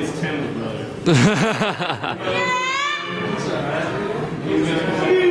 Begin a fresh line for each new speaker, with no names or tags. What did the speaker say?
is Tim's brother.